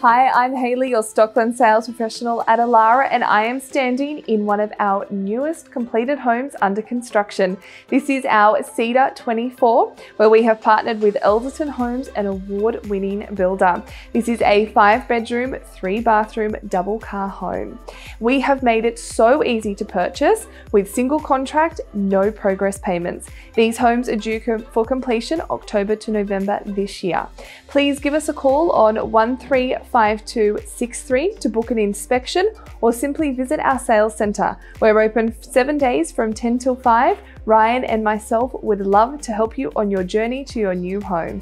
Hi, I'm Hayley, your Stockland sales professional at Elara, and I am standing in one of our newest completed homes under construction. This is our Cedar 24, where we have partnered with Elderton Homes, an award winning builder. This is a five bedroom, three bathroom, double car home. We have made it so easy to purchase with single contract, no progress payments. These homes are due for completion October to November this year. Please give us a call on 135263 to book an inspection or simply visit our sales centre. We're open seven days from 10 till 5. Ryan and myself would love to help you on your journey to your new home.